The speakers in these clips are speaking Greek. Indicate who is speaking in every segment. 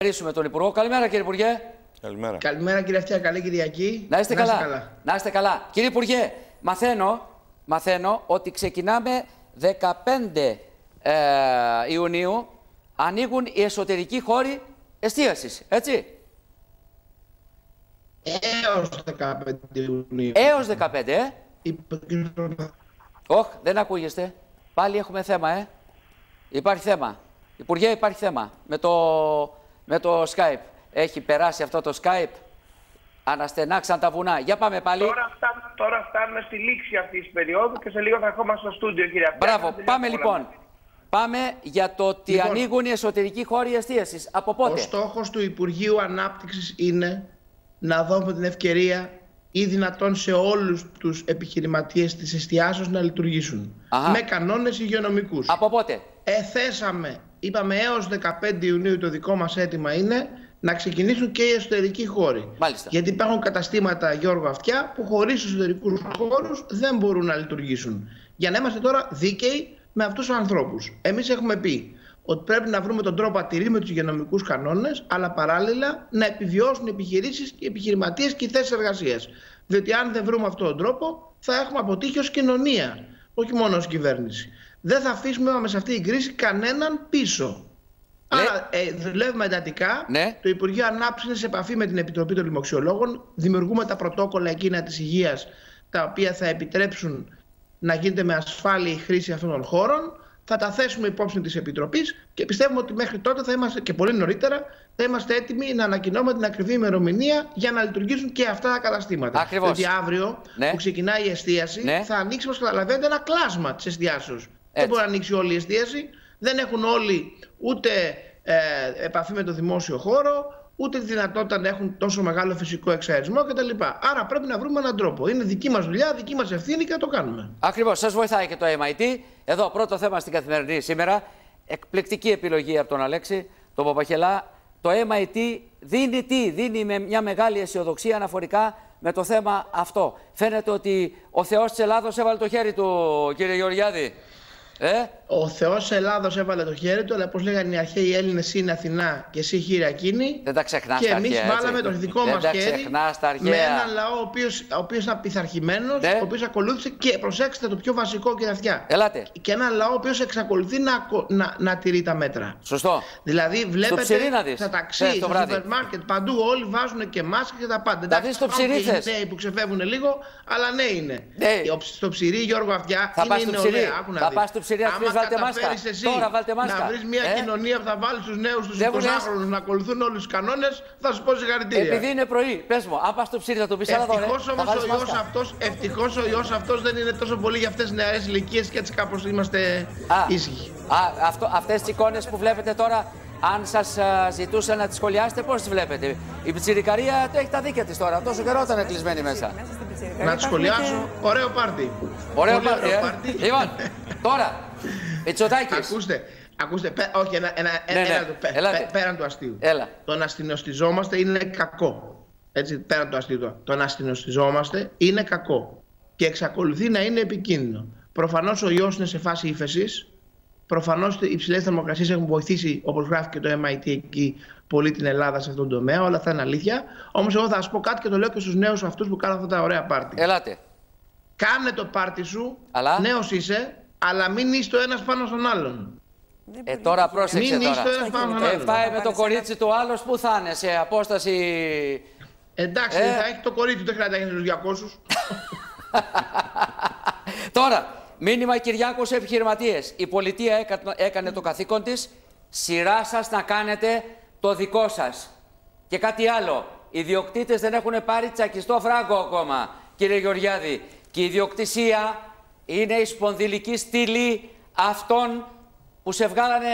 Speaker 1: Ευχαριστούμε τον Υπουργό. Καλημέρα κύριε Υπουργέ.
Speaker 2: Καλημέρα.
Speaker 3: Καλημέρα κύριε Αυτιά, καλή Κυριακή.
Speaker 1: Να είστε, καλά. Να είστε καλά. Κύριε Υπουργέ, μαθαίνω, μαθαίνω ότι ξεκινάμε 15 ε, Ιουνίου ανοίγουν οι εσωτερικοί χώροι εστίασης, έτσι;
Speaker 3: Έως 15 Ιουνίου.
Speaker 1: Έως 15, ε;
Speaker 3: Είπε-
Speaker 1: Όχι, δεν ακούγεστε. Πάλι έχουμε θέμα, ε; Υπάρχει θέμα. Υπουργέ, υπάρχει θέμα. Με το, με το Skype. Έχει περάσει αυτό το Skype. Αναστενάξαν τα βουνά. Για πάμε πάλι.
Speaker 4: Τώρα, φτάνουμε, τώρα φτάνουμε στη λήξη αυτής της περίοδου και σε λίγο θα ερχόμαστε στο στούντιο, κύριε Αυτιά.
Speaker 1: Μπράβο.
Speaker 4: Θα
Speaker 1: Πάμε
Speaker 4: τελειώσουμε όλα.
Speaker 1: λοιπόν. Πάμε για το ότι
Speaker 3: Λοιπόν.
Speaker 1: ανοίγουν οι εσωτερικοί χώροι εστίασης. Από
Speaker 3: Ο
Speaker 1: πότε.
Speaker 3: στόχος του Υπουργείου Ανάπτυξης είναι να δώσουμε την ευκαιρία ή δυνατόν σε όλους τους επιχειρηματίες της εστιάσεως να λειτουργήσουν.
Speaker 1: Αχα.
Speaker 3: Με κανόνες υγειονομικούς.
Speaker 1: Από πότε;
Speaker 3: Εθέσαμε, είπαμε έως 15 Ιουνίου το δικό μας αίτημα είναι να ξεκινήσουν και οι εσωτερικοί χώροι.
Speaker 1: Μάλιστα.
Speaker 3: Γιατί υπάρχουν καταστήματα, Γιώργο Αυτιά, που χωρίς εσωτερικούς χώρους δεν μπορούν να λειτουργήσουν. Για να είμαστε τώρα δίκαιοι με αυτούς τους ανθρώπους. Εμείς έχουμε πει ότι πρέπει να βρούμε τον τρόπο να τηρούμε τους υγειονομικούς κανόνες, αλλά παράλληλα να επιβιώσουν οι επιχειρήσεις, οι επιχειρηματίες και οι θέσεις εργασίας. Διότι αν δεν βρούμε αυτόν τον τρόπο, θα έχουμε αποτύχει ως κοινωνία, όχι μόνο ως κυβέρνηση. Δεν θα αφήσουμε είπαμε, σε αυτή την κρίση κανέναν πίσω.
Speaker 1: Ναι.
Speaker 3: Άρα ε, δουλεύουμε εντατικά.
Speaker 1: Ναι.
Speaker 3: Το Υπουργείο Ανάπτυξης είναι σε επαφή με την Επιτροπή των Λοιμοξιολόγων. Δημιουργούμε τα πρωτόκολλα εκείνα της υγείας, τα οποία θα επιτρέψουν να γίνεται με ασφάλεια η χρήση αυτών των χώρων. Θα τα θέσουμε υπόψη της Επιτροπής και πιστεύουμε ότι μέχρι τότε θα είμαστε και πολύ νωρίτερα θα είμαστε έτοιμοι να ανακοινώνουμε την ακριβή ημερομηνία για να λειτουργήσουν και αυτά τα καταστήματα.
Speaker 1: Ακριβώς.
Speaker 3: Διότι αύριο
Speaker 1: Ναι.
Speaker 3: που ξεκινάει η εστίαση
Speaker 1: Ναι.
Speaker 3: θα ανοίξει, όπως καταλαβαίνετε, ένα κλάσμα της εστιάσεως. Δεν μπορεί να ανοίξει όλη η εστίαση. Δεν έχουν όλοι ούτε ε, επαφή με το δημόσιο χώρο, ούτε τη δυνατότητα να έχουν τόσο μεγάλο φυσικό εξαερισμό κτλ. Άρα πρέπει να βρούμε έναν τρόπο. Είναι δική μας δουλειά, δική μας ευθύνη και θα το κάνουμε.
Speaker 1: Ακριβώς. Σας βοηθάει και το MIT. Εδώ, πρώτο θέμα στην καθημερινή σήμερα. Εκπληκτική επιλογή από τον Αλέξη, τον Παπαχελά. Το MIT δίνει τι, δίνει με μια μεγάλη αισιοδοξία αναφορικά με το θέμα αυτό. Φαίνεται ότι ο Θεός της Ελλάδος έβαλε το χέρι του, κύριε Γεωργιάδη. Ε,
Speaker 3: Ο Θεός Ελλάδος έβαλε το χέρι του, αλλά όπω λέγανε οι αρχαίοι Έλληνες, είναι Αθηνά και εσύ Χειρακίνη.
Speaker 1: δεν τα ξεχνάς
Speaker 3: Και
Speaker 1: τα
Speaker 3: εμείς
Speaker 1: αρχαία, έτσι.
Speaker 3: βάλαμε το δικό
Speaker 1: Δεν
Speaker 3: μας
Speaker 1: τα
Speaker 3: χέρι
Speaker 1: ξεχνάς τα
Speaker 3: με
Speaker 1: αρχαία.
Speaker 3: έναν λαό ο οποίος ο οποίος είναι απειθαρχημένο,
Speaker 1: Ναι.
Speaker 3: ο οποίος ακολούθησε και προσέξτε το πιο βασικό και αυτιά.
Speaker 1: Ελάτε.
Speaker 3: Και έναν λαό ο οποίος εξακολουθεί να, ακο- να, να τηρεί τα μέτρα.
Speaker 1: Σωστό.
Speaker 3: Δηλαδή, βλέπετε
Speaker 1: ψυρί να δεις,
Speaker 3: στα ταξί,
Speaker 1: χθες το
Speaker 3: στα
Speaker 1: βράδυ.
Speaker 3: σούπερ μάρκετ, παντού όλοι βάζουν και μάσκες και τα πάντα.
Speaker 1: Να δεις το
Speaker 3: υπάρχουν
Speaker 1: ψυρί
Speaker 3: και
Speaker 1: θες.
Speaker 3: οι νέοι που ξεφεύγουν λίγο, αλλά ναι είναι.
Speaker 1: Ναι.
Speaker 3: Ε, Στο ψυρί, Γιώργο Αυτιά,
Speaker 1: Θα
Speaker 3: είναι
Speaker 1: πας στο
Speaker 3: η
Speaker 1: ψυρί.
Speaker 3: νεολαία. Άκου να
Speaker 1: Θα
Speaker 3: δεις.
Speaker 1: πας στο ψυρί, να
Speaker 3: Άμα
Speaker 1: πεις, βάλτε μάσκα.
Speaker 3: καταφέρεις εσύ
Speaker 1: Τώρα βάλτε μάσκα.
Speaker 3: Να βρεις μια
Speaker 1: Ε;
Speaker 3: κοινωνία που θα βάλεις τους νέους, τους
Speaker 1: Δεν
Speaker 3: 20χρονου να ακολουθούν όλους τους κανόνες, θα σου πω συγχαρητήρια.
Speaker 1: Επειδή είναι πρωί, πες μου, αν πας στο ψήρι θα το πεις, έλα εδώ, ρε.
Speaker 3: Ευτυχώς
Speaker 1: Θα
Speaker 3: όμως
Speaker 1: βάλεις
Speaker 3: ο ιός
Speaker 1: μάσκα.
Speaker 3: αυτός, ευτυχώς ο ιός αυτός δεν είναι τόσο πολύ για αυτές τις νεαρές ηλικίες και έτσι κάπως είμαστε
Speaker 1: Α,
Speaker 3: ήσυχοι.
Speaker 1: α, αυτό, αυτές τις εικόνες που βλέπετε τώρα, αν σας α, ζητούσα να τις σχολιάσετε, πώς τις βλέπετε; Η πιτσιρικαρία έχει τα δίκαια της τώρα, τόσο καιρό ήταν κλεισμένη μέσα.
Speaker 3: Να τη σχολιάσω, ωραίο πάρτι.
Speaker 1: Ωραίο
Speaker 3: Πολύ
Speaker 1: πάρτι, ε. Λοιπόν, τώρα, Μητσοτάκης.
Speaker 3: Ακούστε, ακούστε, πέ- όχι ένα, ένα,
Speaker 1: Ναι,
Speaker 3: ένα,
Speaker 1: ναι.
Speaker 3: το- πέ-
Speaker 1: Ελάτε.
Speaker 3: πέ- πέραν του αστείου.
Speaker 1: Έλα.
Speaker 3: Το να αστινοστιζόμαστε είναι κακό. Έτσι, πέραν του αστείου. το- Το να αστινοστιζόμαστε είναι κακό. Και εξακολουθεί να είναι επικίνδυνο. Προφανώς ο ιός είναι σε φάση ύφεσης. Προφανώς οι υψηλές θερμοκρασίες έχουν βοηθήσει, όπως γράφει και το MIT εκεί, πολύ την Ελλάδα σε αυτόν τον τομέα. Όλα αυτά είναι αλήθεια. Όμως, εγώ θα σας πω κάτι και το λέω και στους νέους αυτούς που κάνουν αυτά τα ωραία πάρτι.
Speaker 1: Ελάτε.
Speaker 3: Κάνε το πάρτι σου,
Speaker 1: Αλλά;
Speaker 3: νέος είσαι, αλλά μην είσαι το ένας πάνω στον άλλον.
Speaker 1: Ε, τώρα πρόσεξε
Speaker 3: Μην είσαι το
Speaker 1: τώρα.
Speaker 3: ένας πάνω στον
Speaker 1: Ε,
Speaker 3: άλλον.
Speaker 1: πάει με το κορίτσι του άλλος, πού θα είναι, σε απόσταση...
Speaker 3: Εντάξει,
Speaker 1: Ε.
Speaker 3: θα έχει το κορίτσι, δεν χρειάζεται να έχει του 200.
Speaker 1: Τώρα, μήνυμα Κυριάκος σε επιχειρηματίες. Η πολιτεία έκα- έκανε το καθήκον της. Σειρά σας να κάνετε το δικό σας. Και κάτι άλλο. Οι ιδιοκτήτε δεν έχουν πάρει τσακιστό φράγκο ακόμα, κύριε Γεωργιάδη. Και η ιδιοκτησία είναι η σπονδυλική στήλη αυτών που σε βγάλανε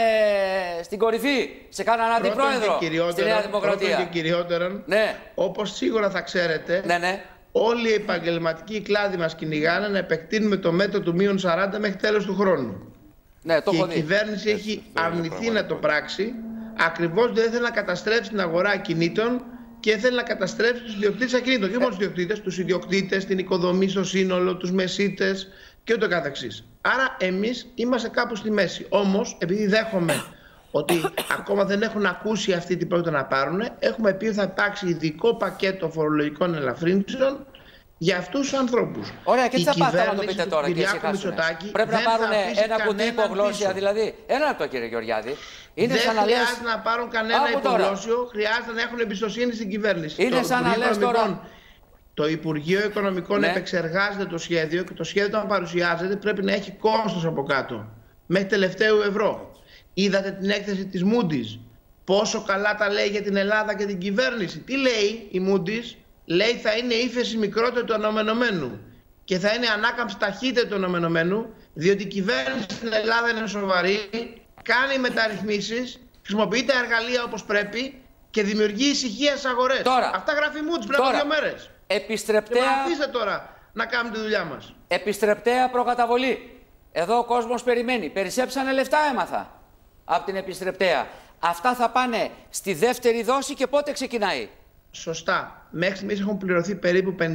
Speaker 1: στην κορυφή. Σε κάνανε αντιπρόεδρο στη Νέα Δημοκρατία.
Speaker 3: Πρώτον και κυριότερον,
Speaker 1: Ναι.
Speaker 3: όπως σίγουρα θα ξέρετε,
Speaker 1: Ναι, ναι.
Speaker 3: όλοι οι επαγγελματικοί κλάδοι μας κυνηγάνε να επεκτείνουμε το μέτρο του μείον 40 μέχρι τέλος του χρόνου.
Speaker 1: Ναι, το
Speaker 3: και
Speaker 1: έχω
Speaker 3: η
Speaker 1: δει.
Speaker 3: κυβέρνηση έχει
Speaker 2: είναι
Speaker 3: αρνηθεί
Speaker 2: πραγματικό.
Speaker 3: να το πράξει, ακριβώς δεν θέλει να καταστρέψει την αγορά ακινήτων και θέλει να καταστρέψει τους ιδιοκτήτες ακινήτων. Και όχι μόνο τους ιδιοκτήτες, τους ιδιοκτήτες, την οικοδομή στο σύνολο, τους μεσίτες και ούτω καθεξής. Άρα εμείς είμαστε κάπου στη μέση. Όμως, επειδή δέχομαι ότι ακόμα δεν έχουν ακούσει αυτή τι πρόκειται να πάρουν. Έχουμε πει ότι θα υπάρξει ειδικό πακέτο φορολογικών ελαφρύνσεων για αυτούς τους ανθρώπους.
Speaker 1: Ωραία, και τι θα πάτε να το πείτε τώρα, κύριε Σιχάσουνε. Πρέπει να πάρουν ένα κουτί υπογλώσια, δηλαδή. Ένα λεπτό, κύριε Γεωργιάδη.
Speaker 3: Είναι δεν σαν να χρειάζεται να πάρουν κανένα υπογλώσιο, χρειάζεται να έχουν εμπιστοσύνη στην κυβέρνηση.
Speaker 1: Είναι το σαν να λες τώρα.
Speaker 3: Το Υπουργείο Οικονομικών ναι. επεξεργάζεται το σχέδιο και το σχέδιο όταν παρουσιάζεται πρέπει να έχει κόστος από κάτω. Μέχρι τελευταίου ευρώ. Είδατε την έκθεση της Moody's. Πόσο καλά τα λέει για την Ελλάδα και την κυβέρνηση. Τι λέει η Moody's; Λέει θα είναι ύφεση μικρότερο του αναμενωμένου και θα είναι ανάκαμψη ταχύτερη του αναμενωμένου διότι η κυβέρνηση στην Ελλάδα είναι σοβαρή, κάνει μεταρρυθμίσεις, χρησιμοποιεί τα εργαλεία όπως πρέπει και δημιουργεί ησυχία στις αγορές. Αυτά γράφει η Moody's πριν από δύο μέρες.
Speaker 1: Επιστρεπτέα... Και
Speaker 3: αφήστε τώρα να κάνουμε τη δουλειά μας.
Speaker 1: Επιστρεπτέα προκαταβολή. Εδώ ο κόσμος περιμένει. Περισσέψανε λεφτά έμαθα από την επιστρεπτέα. Αυτά θα πάνε στη δεύτερη δόση και πότε ξεκινάει;
Speaker 3: Σωστά. Μέχρι στιγμής έχουν πληρωθεί περίπου 51.000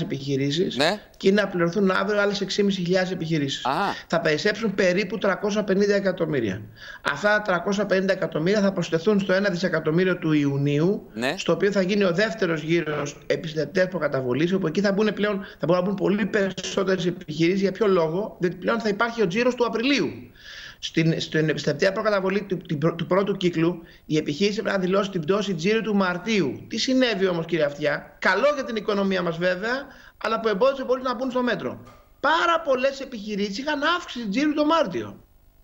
Speaker 3: επιχειρήσεις ναι. και είναι να πληρωθούν αύριο άλλες 6.500 επιχειρήσεις. Θα περισσέψουν περίπου 350 εκατομμύρια. Αυτά τα 350 εκατομμύρια θα προσθεθούν στο 1 δισεκατομμύριο του Ιουνίου, ναι. στο οποίο θα γίνει ο δεύτερος γύρος επιστευτέ προκαταβολής, όπου εκεί θα, μπουν πλέον, θα μπορούν να μπουν πολύ περισσότερες επιχειρήσεις. Για ποιο λόγο, διότι πλέον θα υπάρχει ο τζίρος του Απριλίου. Στην, στην επιστευτεία προκαταβολή του, του, του, πρώτου κύκλου, η επιχείρηση πρέπει να δηλώσει την πτώση τζίρου του Μαρτίου. Τι συνέβη όμως, κύριε Αυτιά, καλό για την οικονομία μας βέβαια, αλλά που εμπόδισε πολύ να μπουν στο μέτρο. Πάρα πολλές επιχειρήσεις είχαν αύξηση τζίρου το Μάρτιο.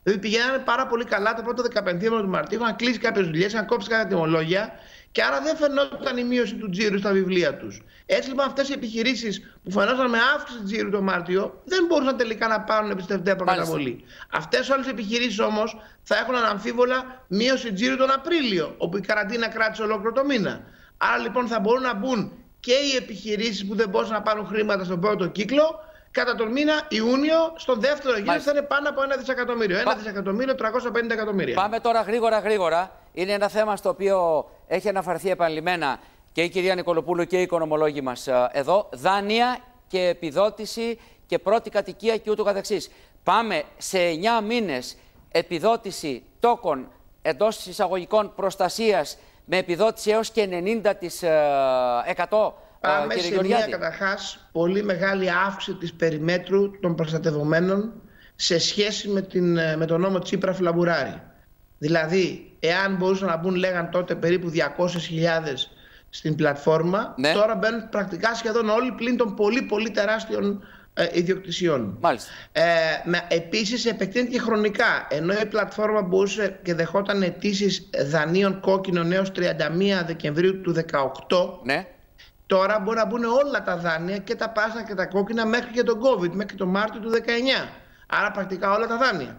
Speaker 3: Δηλαδή πηγαίνανε πάρα πολύ καλά τα πρώτα 15 του Μαρτίου, είχαν κλείσει κάποιες δουλειές, είχαν κόψει κάποια τιμολόγια και άρα δεν φαινόταν η μείωση του τζίρου στα βιβλία τους. Έτσι λοιπόν αυτές οι επιχειρήσεις που φαινόταν με αύξηση τζίρου το Μάρτιο δεν μπορούσαν τελικά να πάρουν εμπιστευτέα προκαταβολή. Αυτές όλες οι επιχειρήσεις όμως θα έχουν αναμφίβολα μείωση τζίρου τον Απρίλιο, όπου η καραντίνα κράτησε ολόκληρο το μήνα. Άρα λοιπόν θα μπορούν να μπουν και οι επιχειρήσεις που δεν μπορούσαν να πάρουν χρήματα στον πρώτο κύκλο κατά τον μήνα Ιούνιο, στον δεύτερο γύρο θα είναι πάνω από ένα δισεκατομμύριο. Ένα δισεκατομμύριο, 350 εκατομμύρια.
Speaker 1: Πάμε τώρα γρήγορα γρήγορα. Είναι ένα θέμα στο οποίο έχει αναφερθεί επανειλημμένα και η κυρία Νικολοπούλου και οι οικονομολόγοι μας ε, εδώ. Δάνεια και επιδότηση και πρώτη κατοικία και ούτω καθεξής. Πάμε σε 9 μήνες επιδότηση τόκων εντός εισαγωγικών προστασίας με επιδότηση έως και 90%
Speaker 3: Πάμε κύριε σε μια καταρχάς πολύ μεγάλη αύξηση της περιμέτρου των προστατευομένων σε σχέση με, την, με τον νόμο Τσίπρα Φλαμπουράρη. Δηλαδή, εάν μπορούσαν να μπουν, λέγαν τότε περίπου 200.000 στην πλατφόρμα, ναι. τώρα μπαίνουν πρακτικά σχεδόν όλοι πλην των πολύ πολύ τεράστιων ε, ιδιοκτησιών.
Speaker 1: Μάλιστα.
Speaker 3: Ε, με, επίσης επεκτείνεται και χρονικά. Ενώ η πλατφόρμα μπορούσε και δεχόταν αιτήσεις δανείων κόκκινων έως 31 Δεκεμβρίου του 2018, ναι. Τώρα μπορεί να μπουν όλα τα δάνεια και τα πάσνα και τα κόκκινα μέχρι και τον COVID, μέχρι τον Μάρτιο του 19. Άρα πρακτικά όλα τα δάνεια.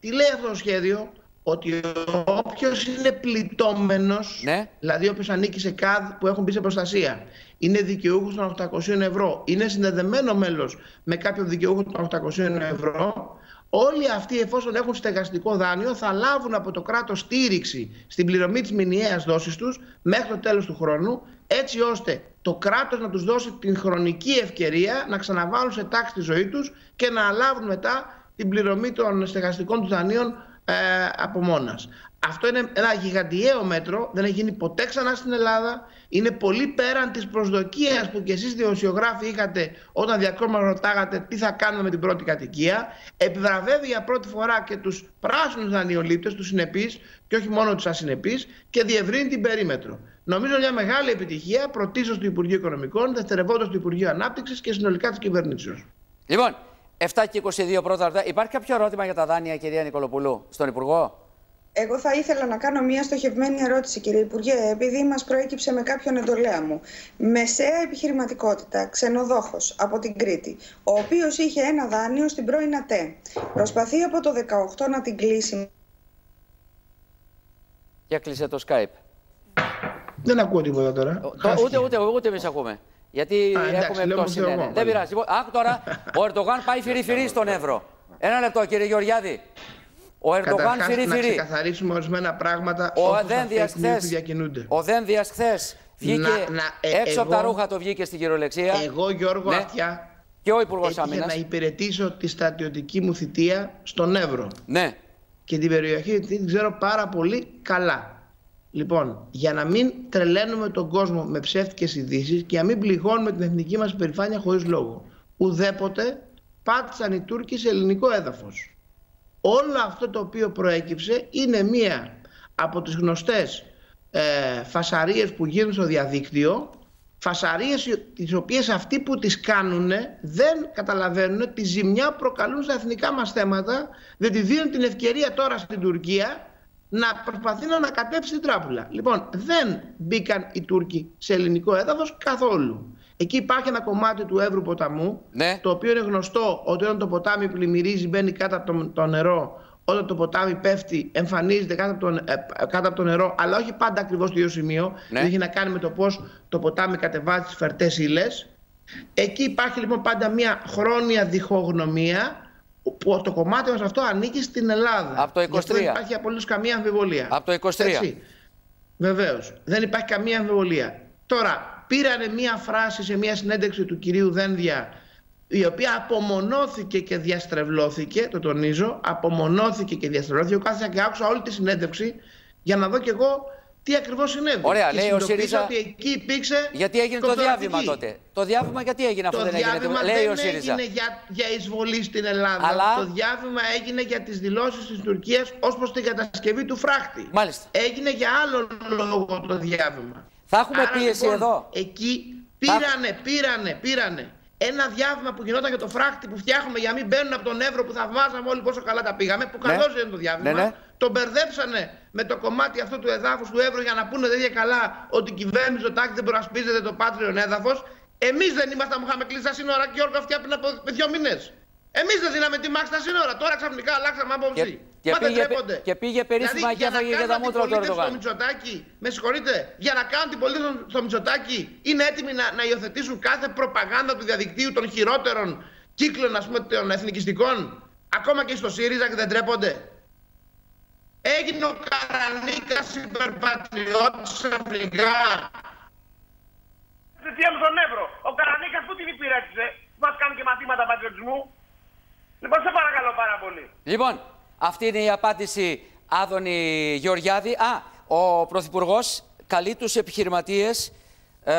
Speaker 3: Τι λέει αυτό το σχέδιο, ότι όποιος είναι πληττόμενος, ναι. δηλαδή όποιος ανήκει σε ΚΑΔ που έχουν μπει σε προστασία, είναι δικαιούχος των 800 ευρώ, είναι συνδεδεμένο μέλος με κάποιον δικαιούχο των 800 ευρώ, όλοι αυτοί εφόσον έχουν στεγαστικό δάνειο θα λάβουν από το κράτος στήριξη στην πληρωμή της μηνιαίας δόσης τους μέχρι το τέλος του χρόνου έτσι ώστε το κράτος να τους δώσει την χρονική ευκαιρία να ξαναβάλουν σε τάξη τη ζωή τους και να λάβουν μετά την πληρωμή των στεγαστικών τους δανείων ε, από μόνας. Αυτό είναι ένα γιγαντιαίο μέτρο, δεν έχει γίνει ποτέ ξανά στην Ελλάδα. Είναι πολύ πέραν της προσδοκίας που και εσείς δημοσιογράφοι είχατε όταν διακόμα ρωτάγατε τι θα κάνουμε με την πρώτη κατοικία. Επιβραβεύει για πρώτη φορά και τους πράσινους δανειολήπτες, τους συνεπείς και όχι μόνο τους ασυνεπείς και διευρύνει την περίμετρο. Νομίζω μια μεγάλη επιτυχία πρωτίστως του Υπουργείου Οικονομικών, δευτερευόντως του Υπουργείου Ανάπτυξης και συνολικά της κυβερνήσεως.
Speaker 1: Λοιπόν, 7 και 22 πρώτα λεπτά. Υπάρχει κάποιο ερώτημα για τα δάνεια, κυρία Νικολοπουλού, στον Υπουργό;
Speaker 2: Εγώ θα ήθελα να κάνω μια στοχευμένη ερώτηση, κύριε Υπουργέ, επειδή μας προέκυψε με κάποιον εντολέα μου. Μεσαία επιχειρηματικότητα, ξενοδόχος από την Κρήτη, ο οποίος είχε ένα δάνειο στην πρώην ΑΤΕ. Προσπαθεί από το 18 να την κλείσει.
Speaker 1: Για κλείσε το Skype.
Speaker 3: Δεν ακούω τίποτα τώρα.
Speaker 1: Το, ούτε, ούτε, ούτε εμείς ακούμε. Γιατί Α, έχουμε πτώση. Ναι, ναι. Δεν πειράζει. Λοιπόν, άκου τώρα, ο Ερντογάν πάει φυρί-φυρί στον Εύρο. Ένα λεπτό, κύριε Γεωργιάδη. Ο Ερντογάν φυρί-φυρί. Να
Speaker 3: ξεκαθαρίσουμε ορισμένα πράγματα ο Δένδιας χθες, διακινούνται.
Speaker 1: Ο Δένδιας χθες βγήκε να, να, ε, έξω εγώ, από τα ρούχα το βγήκε στην κυριολεξία.
Speaker 3: Εγώ Γιώργο ναι. Αυτιά
Speaker 1: και ο Υπουργός Άμυνας.
Speaker 3: να υπηρετήσω τη στρατιωτική μου θητεία στον Εύρο.
Speaker 1: Ναι.
Speaker 3: και την περιοχή την ξέρω πάρα πολύ καλά. Λοιπόν, για να μην τρελαίνουμε τον κόσμο με ψεύτικες ειδήσεις και να μην πληγώνουμε την εθνική μας περηφάνεια χωρίς λόγο. Ουδέποτε πάτησαν οι Τούρκοι σε ελληνικό έδαφος. Όλο αυτό το οποίο προέκυψε είναι μία από τις γνωστές ε, φασαρίες που γίνουν στο διαδίκτυο φασαρίες τις οποίες αυτοί που τις κάνουν δεν καταλαβαίνουν τη ζημιά που προκαλούν στα εθνικά μας θέματα διότι δίνουν την ευκαιρία τώρα στην Τουρκία να προσπαθεί να ανακατέψει την τράπουλα. Λοιπόν, δεν μπήκαν οι Τούρκοι σε ελληνικό έδαφος καθόλου. Εκεί υπάρχει ένα κομμάτι του Εύρου ποταμού,
Speaker 1: Ναι.
Speaker 3: το οποίο είναι γνωστό ότι όταν το ποτάμι πλημμυρίζει μπαίνει κάτω από το, το νερό, όταν το ποτάμι πέφτει εμφανίζεται κάτω από το, ε, κάτω από το νερό, αλλά όχι πάντα ακριβώς στο ίδιο σημείο,
Speaker 1: Ναι.
Speaker 3: έχει να κάνει με το πώς το ποτάμι κατεβάζει τις φερτές ύλες. Εκεί υπάρχει λοιπόν πάντα μια χρόνια διχογνωμία που το κομμάτι μας αυτό ανήκει στην Ελλάδα.
Speaker 1: Από το
Speaker 3: Γι' αυτό
Speaker 1: 23.
Speaker 3: Δεν υπάρχει απολύτως καμία αμφιβολία.
Speaker 1: Από το 23.
Speaker 3: Βεβαίως. Δεν υπάρχει καμία αμφιβολία. Τώρα, πήρανε μία φράση σε μία συνέντευξη του κυρίου Δένδια η οποία απομονώθηκε και διαστρεβλώθηκε, το τονίζω, απομονώθηκε και διαστρεβλώθηκε. Εγώ κάθισα και άκουσα όλη τη συνέντευξη για να δω κι εγώ τι ακριβώς συνέβη;
Speaker 1: Ωραία,
Speaker 3: και
Speaker 1: λέει ο
Speaker 3: συνειδητοποίησα
Speaker 1: ΣΥΡΙΖΑ-
Speaker 3: ότι εκεί υπήρξε
Speaker 1: Γιατί έγινε το
Speaker 3: κοντορατική.
Speaker 1: διάβημα τότε. Το διάβημα γιατί έγινε αφού
Speaker 3: Το
Speaker 1: δεν έγινε.
Speaker 3: διάβημα
Speaker 1: Λέει ο
Speaker 3: δεν
Speaker 1: ΣΥΡΙΖΑ.
Speaker 3: έγινε για, για εισβολή στην Ελλάδα.
Speaker 1: Αλλά-
Speaker 3: Το διάβημα έγινε για τις δηλώσεις της Τουρκίας ως προς την κατασκευή του φράχτη.
Speaker 1: Μάλιστα.
Speaker 3: Έγινε για άλλο λόγο το διάβημα.
Speaker 1: Θα έχουμε
Speaker 3: Άρα,
Speaker 1: πίεση
Speaker 3: λοιπόν,
Speaker 1: εδώ.
Speaker 3: Εκεί πήρανε, πήρανε, πήρανε ένα διάβημα που γινόταν για το φράχτη που φτιάχνουμε για να μην μπαίνουν από τον Εύρο που θαυμάζαμε όλοι πόσο καλά τα πήγαμε. Που
Speaker 1: Ναι.
Speaker 3: καλώ είναι το διάβημα.
Speaker 1: Ναι, ναι.
Speaker 3: Το μπερδέψανε με το κομμάτι αυτό του εδάφους του Εύρου για να πούνε δεν είναι καλά ότι η κυβέρνηση του Τάκης δεν προασπίζεται το πάτριον έδαφος. Εμείς δεν ήμασταν που είχαμε κλείσει τα σύνορα και Γιώργο αυτιά πριν από δύο μήνες. Εμείς δεν δίναμε τη μάχη στα σύνορα. Τώρα ξαφνικά αλλάξαμε άποψη.
Speaker 1: Και- και
Speaker 3: Μα δεν
Speaker 1: πήγε-
Speaker 3: τρέπονται.
Speaker 1: και πήγε περίφημα
Speaker 3: δηλαδή,
Speaker 1: και
Speaker 3: για να
Speaker 1: έφαγε για τα
Speaker 3: κάνουν
Speaker 1: μούτρα του
Speaker 3: αντιπολίτευση
Speaker 1: Ερντογάν.
Speaker 3: στο Μητσοτάκη, με συγχωρείτε, για να κάνουν την πολίτευση στο Μητσοτάκη είναι έτοιμοι να, να υιοθετήσουν κάθε προπαγάνδα του διαδικτύου των χειρότερων κύκλων ας πούμε, των εθνικιστικών, ακόμα και στο ΣΥΡΙΖΑ και δεν τρέπονται. Έγινε ο Καρανίκας υπερπατριώτης ξαφνικά.
Speaker 4: θητεία μου στον Εύρο. Ο Καρανίκας που την υπηρέτησε, που μας κάνουν και μαθήματα πατριωτισμού. Λοιπόν, σε παρακαλώ πάρα πολύ.
Speaker 1: Λοιπόν, αυτή είναι η απάντηση Άδωνη Γεωργιάδη. Α, ο Πρωθυπουργός καλεί τους επιχειρηματίες. Ε,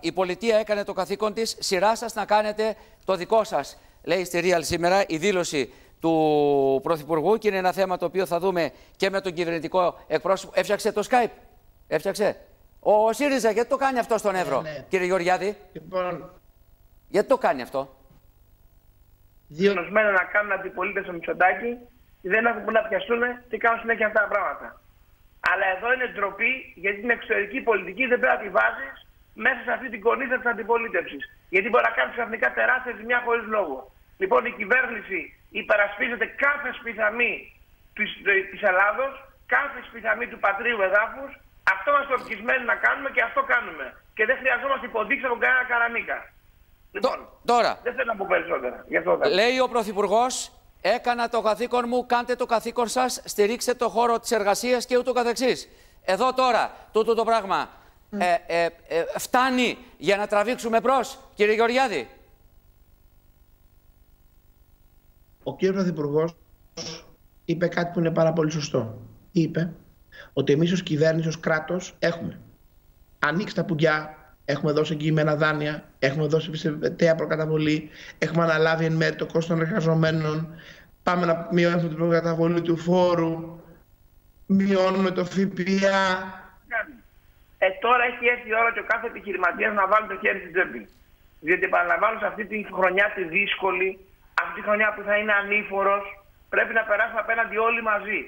Speaker 1: η πολιτεία έκανε το καθήκον της, σειρά σας να κάνετε το δικό σας. Λέει στη Real σήμερα η δήλωση του Πρωθυπουργού και είναι ένα θέμα το οποίο θα δούμε και με τον κυβερνητικό εκπρόσωπο. Έφτιαξε το Skype. Έφτιαξε. Ο ΣΥΡΙΖΑ γιατί το κάνει αυτό στον Εύρο,
Speaker 3: ναι.
Speaker 1: κύριε Γεωργιάδη;
Speaker 3: Λοιπόν,
Speaker 1: Γιατί το κάνει αυτό;
Speaker 3: δύο
Speaker 4: Γνωσμένο να κάνουν αντιπολίτευση στο Μητσοτάκι, δεν έχουν που να πιαστούν και κάνουν συνέχεια αυτά τα πράγματα. Αλλά εδώ είναι ντροπή γιατί την εξωτερική πολιτική δεν πρέπει να τη βάζεις μέσα σε αυτή την κονίδα της αντιπολίτευσης. Γιατί μπορεί να κάνεις ξαφνικά τεράστια ζημιά χωρίς λόγο. Λοιπόν, η κυβέρνηση υπερασπίζεται κάθε σπιθαμή της Ελλάδος, κάθε σπιθαμή του πατρίου εδάφους. Αυτό είμαστε ορκισμένοι να κάνουμε και αυτό κάνουμε. Και δεν χρειαζόμαστε υποδείξεις από κανένα καρανίκα. Λοιπόν,
Speaker 1: Τώρα,
Speaker 4: δεν θέλω να πω περισσότερα. Γι' αυτό θα...
Speaker 1: Λέει ο Πρωθυπουργός, έκανα το καθήκον μου, κάντε το καθήκον σας, στηρίξτε το χώρο της εργασίας και ούτω καθεξής. Εδώ τώρα, τούτο το πράγμα ε, ε, ε, φτάνει για να τραβήξουμε μπρος, κύριε Γεωργιάδη.
Speaker 3: Ο κύριος Πρωθυπουργός είπε κάτι που είναι πάρα πολύ σωστό. Είπε ότι εμείς ως κυβέρνηση, ως κράτος έχουμε ανοίξει τα πουγκιά, έχουμε δώσει εγγυημένα δάνεια, έχουμε δώσει επιστρεπτέα προκαταβολή, έχουμε αναλάβει εν μέρει το κόστος των εργαζομένων, πάμε να μειώσουμε την προκαταβολή του φόρου, μειώνουμε το ΦΠΑ,
Speaker 4: Ε, τώρα έχει έρθει η ώρα και ο κάθε επιχειρηματίας να βάλει το χέρι στην τσέπη. Διότι επαναλαμβάνω σε αυτή τη χρονιά τη δύσκολη, αυτή τη χρονιά που θα είναι ανήφορος, πρέπει να περάσουμε απέναντι όλοι μαζί.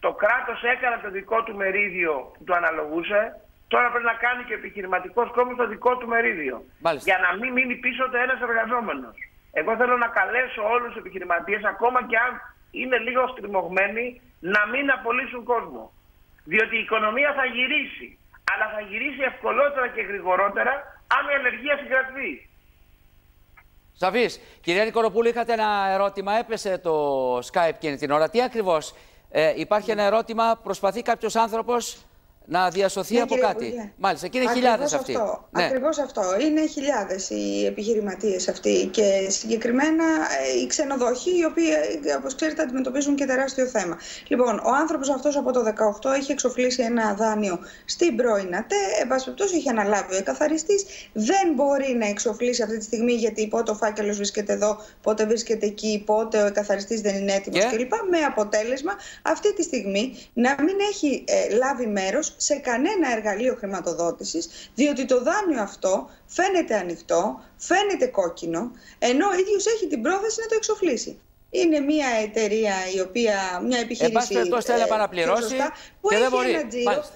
Speaker 4: Το κράτος έκανε το δικό του μερίδιο που του αναλογούσε, τώρα πρέπει να κάνει και ο επιχειρηματικός κόσμο το δικό του μερίδιο.
Speaker 1: Μάλιστα.
Speaker 4: Για να μην μείνει πίσω το ένας εργαζόμενος. Εγώ θέλω να καλέσω όλους τους επιχειρηματίες, ακόμα και αν είναι λίγο στριμωγμένοι, να μην απολύσουν κόσμο. Διότι η οικονομία θα γυρίσει. Αλλά θα γυρίσει ευκολότερα και γρηγορότερα αν η ανεργία συγκρατηθεί.
Speaker 1: Σαφής. Κυρία Νικοροπούλου, είχατε ένα ερώτημα, έπεσε το Skype εκείνη την ώρα. Τι ακριβώς, ε, υπάρχει ένα ερώτημα, προσπαθεί κάποιος άνθρωπος να διασωθεί
Speaker 2: Ναι,
Speaker 1: από
Speaker 2: κύριε
Speaker 1: κάτι.
Speaker 2: Υπουργέ.
Speaker 1: Μάλιστα, και είναι
Speaker 2: Ακριβώς
Speaker 1: χιλιάδες αυτοί.
Speaker 2: Αυτό,
Speaker 1: Ναι.
Speaker 2: Ακριβώς αυτό. Είναι χιλιάδες οι επιχειρηματίες αυτοί και συγκεκριμένα ε, οι ξενοδοχοί οι οποίοι, ε, όπως ξέρετε, αντιμετωπίζουν και τεράστιο θέμα. Λοιπόν, ο άνθρωπος αυτός από το 18 έχει εξοφλήσει ένα δάνειο στην πρώην ΑΤΕ, εν πάση περιπτώσει έχει αναλάβει ο εκαθαριστής, δεν μπορεί να εξοφλήσει αυτή τη στιγμή γιατί πότε ο φάκελος βρίσκεται εδώ, πότε βρίσκεται εκεί, πότε ο εκαθαριστής δεν είναι έτοιμος
Speaker 1: Και;
Speaker 2: κλπ. Με αποτέλεσμα αυτή τη στιγμή να μην έχει ε, λάβει μέρος σε κανένα εργαλείο χρηματοδότησης, διότι το δάνειο αυτό φαίνεται ανοιχτό, φαίνεται κόκκινο, ενώ ο ίδιος έχει την πρόθεση να το εξοφλήσει. Είναι μια εταιρεία η οποία, μια επιχείρηση
Speaker 1: πάση περιπτώσει, θέλει να
Speaker 2: ε,
Speaker 1: επαναπληρώσει
Speaker 2: πιο σωστά, που
Speaker 1: και δεν
Speaker 2: έχει
Speaker 1: μπορεί.
Speaker 2: ένα τζίρο.
Speaker 1: Μάλιστα.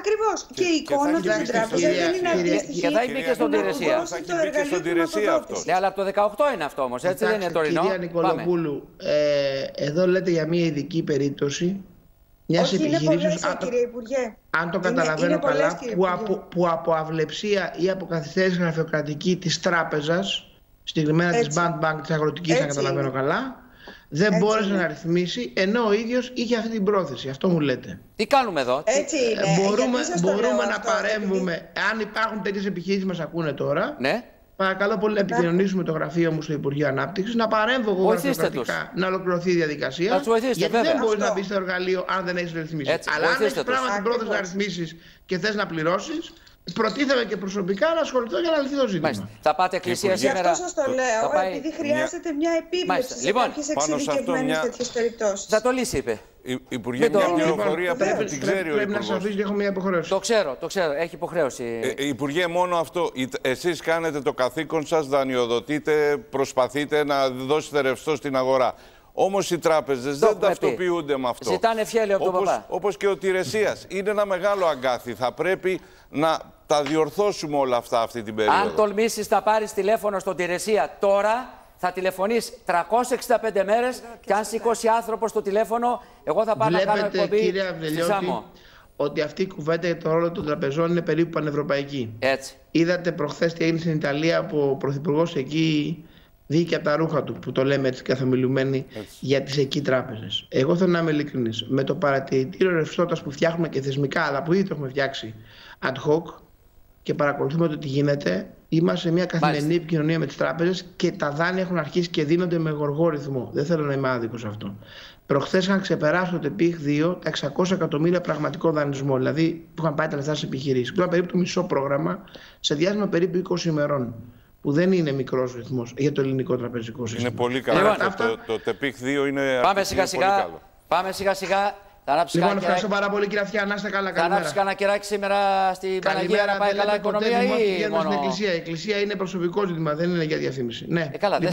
Speaker 2: Ακριβώς. Και, η
Speaker 5: και θα
Speaker 2: εικόνα
Speaker 5: έχει
Speaker 2: του
Speaker 5: μπει
Speaker 2: στην
Speaker 5: και
Speaker 2: τράπεζα
Speaker 3: κυρία-
Speaker 2: δεν είναι
Speaker 3: κυρία-
Speaker 2: αντίστοιχη.
Speaker 1: και θα έχει μπει και στον
Speaker 2: να
Speaker 1: Τηρεσία.
Speaker 2: δώσει
Speaker 5: Θα έχει
Speaker 2: το
Speaker 5: μπει και
Speaker 2: εργαλείο
Speaker 5: στον Τηρεσία
Speaker 2: χρηματοδότησης.
Speaker 5: αυτός.
Speaker 1: Ναι, αλλά από το 18 είναι αυτό όμως, έτσι δεν είναι
Speaker 3: Κοιτάξτε,
Speaker 1: τωρινό.
Speaker 3: Κυρία
Speaker 1: Πάμε.
Speaker 3: Νικολοπούλου, ε, εδώ λέτε για μια ειδική περίπτωση μια
Speaker 2: Όχι, είναι
Speaker 3: επιχειρήσεως.
Speaker 2: πολλές, ε, κύριε Υπουργέ.
Speaker 3: Αν το
Speaker 2: Είναι-
Speaker 3: καταλαβαίνω
Speaker 2: είναι πολλές,
Speaker 3: καλά,
Speaker 2: κύριε
Speaker 3: που,
Speaker 2: Υπουργέ.
Speaker 3: από, που από αυλεψία ή από καθυστέρηση γραφειοκρατική της τράπεζας, συγκεκριμένα της
Speaker 2: Έτσι.
Speaker 3: Bank Bank της αγροτικής, αν
Speaker 2: Έτσι
Speaker 3: καταλαβαίνω
Speaker 2: είναι.
Speaker 3: καλά, δεν
Speaker 2: Έτσι
Speaker 3: μπόρεσε
Speaker 2: είναι.
Speaker 3: να ρυθμίσει, ενώ ο ίδιος είχε αυτή την πρόθεση. Αυτό μου λέτε.
Speaker 1: Τι κάνουμε εδώ, τι-
Speaker 2: Έτσι είναι.
Speaker 3: Ε, μπορούμε
Speaker 2: Γιατί σας το
Speaker 3: μπορούμε
Speaker 2: λέω
Speaker 3: να
Speaker 2: αυτό,
Speaker 3: παρέμβουμε, αν υπάρχουν τέτοιες επιχειρήσεις που μας ακούνε τώρα,
Speaker 1: Ναι,
Speaker 3: Παρακαλώ πολύ να επικοινωνήσουμε το γραφείο μου στο Υπουργείο Ανάπτυξης, να παρέμβω εγώ
Speaker 1: Βοηθήστε
Speaker 3: γραφειοκρατικά να ολοκληρωθεί η διαδικασία.
Speaker 1: Να τους βοηθήσετε,
Speaker 3: γιατί
Speaker 1: βέβαια.
Speaker 3: δεν μπορείς να
Speaker 2: Αυτό.
Speaker 3: μπεις στο εργαλείο αν δεν έχεις ρυθμίσει.
Speaker 1: Έτσι,
Speaker 3: Αλλά αν
Speaker 1: βοηθήστε
Speaker 3: έχει
Speaker 1: τους.
Speaker 3: πράγματι την πρόθεση να
Speaker 2: Ακριβώς.
Speaker 3: ρυθμίσεις και θες να πληρώσεις, προτίθεμαι και προσωπικά να ασχοληθώ για να λυθεί το ζήτημα.
Speaker 1: μάλιστα. Θα πάτε εκκλησία
Speaker 5: Υπουργέ.
Speaker 2: Γι'
Speaker 1: σήμερα.
Speaker 2: αυτό σας το
Speaker 1: Θα
Speaker 2: λέω,
Speaker 1: πάει-
Speaker 2: επειδή χρειάζεται μια επίβλεψη
Speaker 1: Μάλιστα.
Speaker 2: σε
Speaker 1: Λοιπόν,
Speaker 2: κάποιες
Speaker 5: πάνω σε αυτό
Speaker 2: εξειδικευμένες
Speaker 5: μια-
Speaker 2: τέτοιες περιπτώσεις.
Speaker 1: Θα το λύσει, είπε.
Speaker 5: Υ- Υπουργέ,
Speaker 1: Δεν το-
Speaker 5: μια
Speaker 1: Λοιπόν,
Speaker 5: πληροφορία
Speaker 2: βεβαίως,
Speaker 5: πρέπει την
Speaker 3: πρέπει,
Speaker 5: ξέρει ο
Speaker 3: πρέπει να σας
Speaker 5: Υπουργός.
Speaker 3: αφήσει ότι έχω μια υποχρέωση.
Speaker 1: Το ξέρω, το ξέρω. Έχει υποχρέωση.
Speaker 5: Ε, Υπουργέ, μόνο αυτό. Η- Εσείς κάνετε το καθήκον σας, δανειοδοτείτε, προσπαθείτε να δώσετε ρευστό στην αγορά. Όμως οι τράπεζες δεν
Speaker 1: έχουμε πει.
Speaker 5: ταυτοποιούνται με αυτό.
Speaker 1: Ζητάνε φιέλιο από τον
Speaker 5: όπως,
Speaker 1: παπά.
Speaker 5: όπως και ο Τηρεσίας. Είναι ένα μεγάλο αγκάθι. Θα πρέπει να τα διορθώσουμε όλα αυτά αυτή την περίοδο.
Speaker 1: Αν τολμήσεις να πάρεις τηλέφωνο στον Τηρεσία τώρα, θα τηλεφωνείς 365 μέρες και αν σηκώσει άνθρωπος στο τηλέφωνο, εγώ θα πάω να κάνω
Speaker 3: Βλέπετε,
Speaker 1: εκπομπή
Speaker 3: κύριε
Speaker 1: στη
Speaker 3: Αυνελιώτη,
Speaker 1: Σάμο.
Speaker 3: ότι αυτή η κουβέντα για το ρόλο των τραπεζών είναι περίπου πανευρωπαϊκή.
Speaker 1: Έτσι.
Speaker 3: Είδατε προχθές τι έγινε στην Ιταλία που ο Πρωθυπουργός εκεί βγήκε από τα ρούχα του, που το λέμε έτσι καθομιλουμένοι, για τις εκεί τράπεζες. Εγώ θέλω να είμαι ειλικρινής. Με το παρατηρητήριο ρευστότητας που φτιάχνουμε και θεσμικά, αλλά που ήδη το έχουμε φτιάξει ad hoc και παρακολουθούμε το τι γίνεται, είμαστε σε μια καθημερινή
Speaker 1: Μάλιστα.
Speaker 3: επικοινωνία με τις τράπεζες και τα δάνεια έχουν αρχίσει και δίνονται με γοργό ρυθμό. Δεν θέλω να είμαι άδικος σε αυτό. Προχθές είχαν ξεπεράσει το ΤΕΠΙΧ 2 τα 600 εκατομμύρια πραγματικό δανεισμό, δηλαδή που είχαν πάει τα λεφτά σε επιχειρήσεις. Τώρα περίπου το μισό πρόγραμμα σε διάστημα περίπου 20 ημερών. Που δεν είναι μικρός ρυθμός για το ελληνικό τραπεζικό σύστημα.
Speaker 5: Είναι πολύ καλό.
Speaker 1: Λοιπόν,
Speaker 5: αυτό.
Speaker 3: αυτά-
Speaker 5: το, το ΤΕΠΙΧ 2 είναι,
Speaker 1: Πάμε
Speaker 5: είναι
Speaker 1: σιγά
Speaker 5: πολύ
Speaker 1: σιγά.
Speaker 5: καλό.
Speaker 1: Πάμε σιγά σιγά. Θα ανάψει
Speaker 3: Λοιπόν,
Speaker 1: κανένα
Speaker 3: ευχαριστώ
Speaker 1: κεράκι-
Speaker 3: πάρα πολύ κύριε Αυτιά. Να είστε καλά.
Speaker 1: θα
Speaker 3: Καλημέρα.
Speaker 1: ανάψει κανένα κεράκι σήμερα στην Παναγία να πάει
Speaker 3: δεν
Speaker 1: καλά η
Speaker 3: λέτε ποτέ
Speaker 1: οικονομία
Speaker 3: δημόσια,
Speaker 1: ή
Speaker 3: πηγαίνουμε
Speaker 1: μόνο.
Speaker 3: στην εκκλησία. Η εκκλησία είναι προσωπικό ζήτημα, δεν είναι για διαφήμιση. Ναι.
Speaker 1: Ε, καλά, δεν